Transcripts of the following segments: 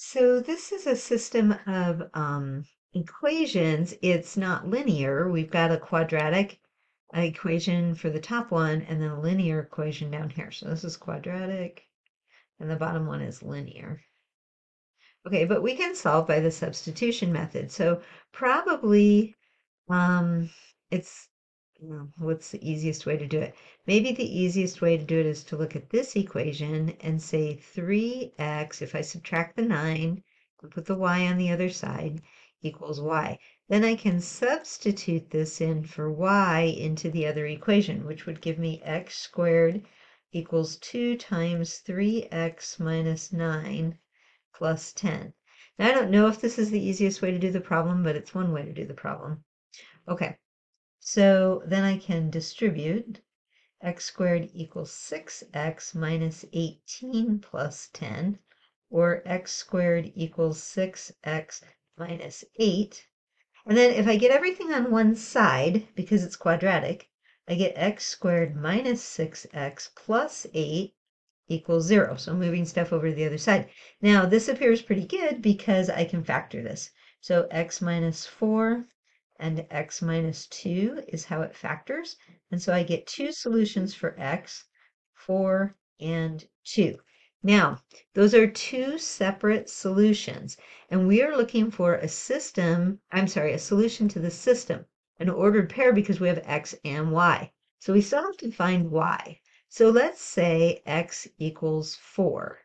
So this is a system of um, equations. It's not linear. We've got a quadratic equation for the top one and then a linear equation down here. So this is quadratic and the bottom one is linear. Okay, but we can solve by the substitution method. So probably um, it's what's the easiest way to do it? Maybe the easiest way to do it is to look at this equation and say 3x, if I subtract the 9 and put the y on the other side, equals y. Then I can substitute this in for y into the other equation, which would give me x squared equals 2 times 3x minus 9 plus 10. Now, I don't know if this is the easiest way to do the problem, but it's one way to do the problem. Okay, so then I can distribute x squared equals 6x minus 18 plus 10, or x squared equals 6x minus 8. And then if I get everything on one side, because it's quadratic, I get x squared minus 6x plus 8 equals 0. So moving stuff over to the other side. Now, this appears pretty good because I can factor this. So x minus 4 and x minus 2 is how it factors. And so I get two solutions for x, 4 and 2. Now, those are two separate solutions, and we are looking for a system, I'm sorry, a solution to the system, an ordered pair because we have x and y. So we still have to find y. So let's say x equals 4.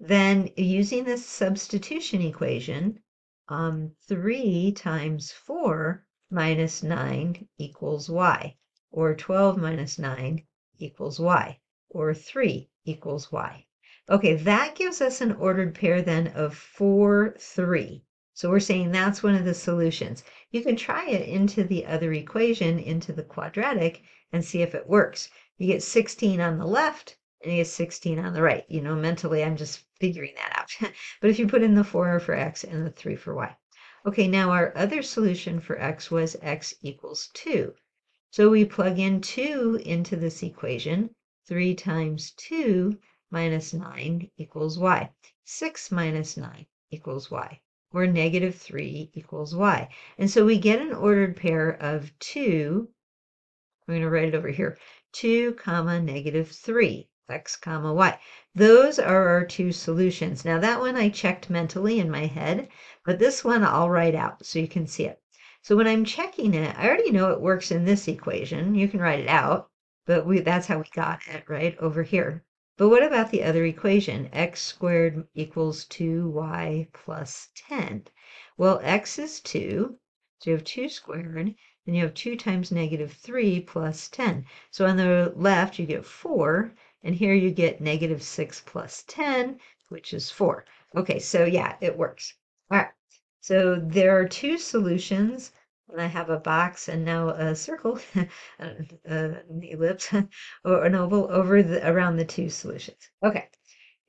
Then using this substitution equation, um, 3 times 4 minus 9 equals y, or 12 minus 9 equals y, or 3 equals y. Okay, that gives us an ordered pair then of 4, 3. So we're saying that's one of the solutions. You can try it into the other equation, into the quadratic, and see if it works. You get 16 on the left, and you get 16 on the right. You know, mentally, I'm just figuring that out. but if you put in the 4 for x and the 3 for y. Okay, now our other solution for x was x equals 2. So we plug in 2 into this equation. 3 times 2 minus 9 equals y. 6 minus 9 equals y. Or negative 3 equals y. And so we get an ordered pair of 2. I'm going to write it over here. 2 comma negative 3 x comma y. Those are our two solutions. Now that one I checked mentally in my head, but this one I'll write out so you can see it. So when I'm checking it, I already know it works in this equation. You can write it out, but we, that's how we got it, right, over here. But what about the other equation? x squared equals 2y plus 10. Well, x is 2, so you have 2 squared, and you have 2 times negative 3 plus 10. So on the left, you get 4, and here you get negative 6 plus 10, which is 4. Okay, so yeah, it works. All right, so there are two solutions. And I have a box and now a circle, uh, an ellipse, or an oval over the, around the two solutions. Okay,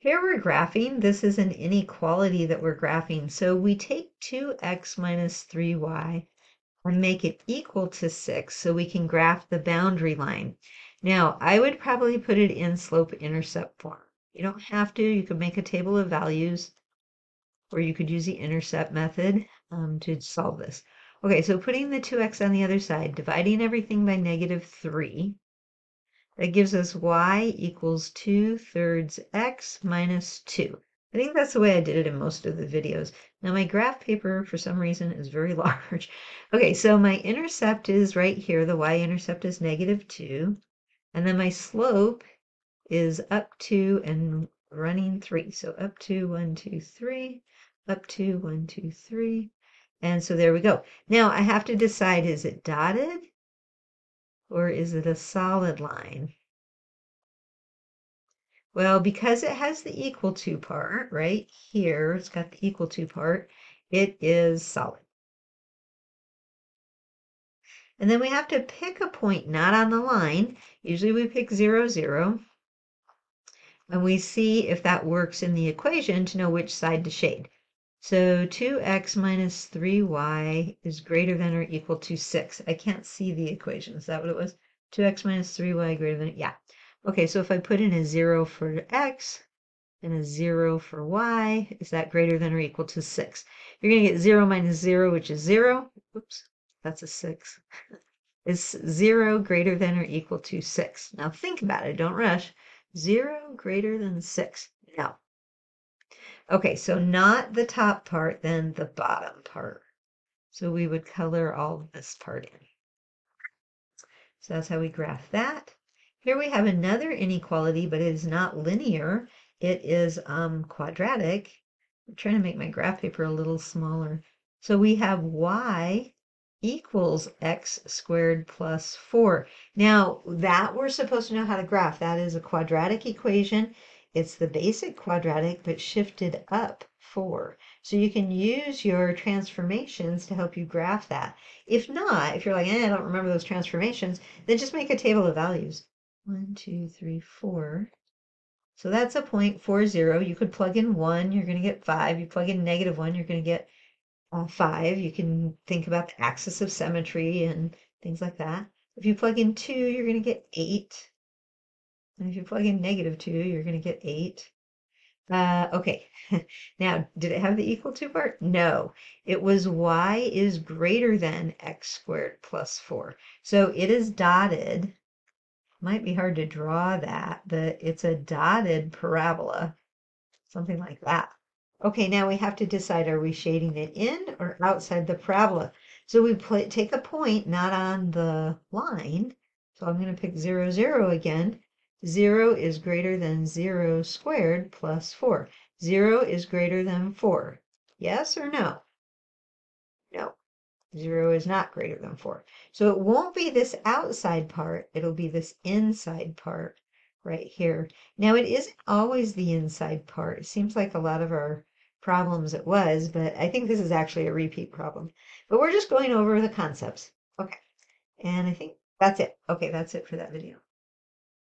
here we're graphing. This is an inequality that we're graphing. So we take 2x minus 3y and make it equal to 6 so we can graph the boundary line. Now, I would probably put it in slope-intercept form. You don't have to. You could make a table of values, or you could use the intercept method um, to solve this. Okay, so putting the 2x on the other side, dividing everything by negative 3, that gives us y equals 2 thirds x minus 2. I think that's the way I did it in most of the videos. Now my graph paper, for some reason, is very large. Okay, so my intercept is right here. The y-intercept is negative 2. And then my slope is up two and running three. So up to one, two, three, up to one, two, three. And so there we go. Now I have to decide, is it dotted or is it a solid line? Well, because it has the equal to part right here, it's got the equal to part, it is solid. And then we have to pick a point not on the line. Usually we pick 0, 0. And we see if that works in the equation to know which side to shade. So 2x minus 3y is greater than or equal to 6. I can't see the equation. Is that what it was? 2x minus 3y greater than, yeah. Okay, so if I put in a 0 for x, and a 0 for y. Is that greater than or equal to 6? You're going to get 0 minus 0, which is 0. Oops, that's a 6. is 0 greater than or equal to 6? Now think about it. Don't rush. 0 greater than 6. No. Okay, so not the top part, then the bottom part. So we would color all this part in. So that's how we graph that. Here we have another inequality, but it is not linear. It is um, quadratic. I'm trying to make my graph paper a little smaller. So we have y equals x squared plus 4. Now, that we're supposed to know how to graph. That is a quadratic equation. It's the basic quadratic, but shifted up 4. So you can use your transformations to help you graph that. If not, if you're like, eh, I don't remember those transformations, then just make a table of values. 1, 2, 3, 4. So that's a point four zero. You could plug in 1, you're going to get 5. You plug in negative 1, you're going to get uh, 5. You can think about the axis of symmetry and things like that. If you plug in 2, you're going to get 8. And if you plug in negative 2, you're going to get 8. Uh, okay, now, did it have the equal to part? No, it was y is greater than x squared plus 4. So it is dotted. Might be hard to draw that, but it's a dotted parabola, something like that. Okay, now we have to decide, are we shading it in or outside the parabola? So we play, take a point, not on the line. So I'm going to pick 0, 0 again. 0 is greater than 0 squared plus 4. 0 is greater than 4. Yes or no? No. 0 is not greater than 4. So it won't be this outside part. It'll be this inside part right here. Now it isn't always the inside part. It seems like a lot of our problems it was, but I think this is actually a repeat problem. But we're just going over the concepts. Okay. And I think that's it. Okay, that's it for that video.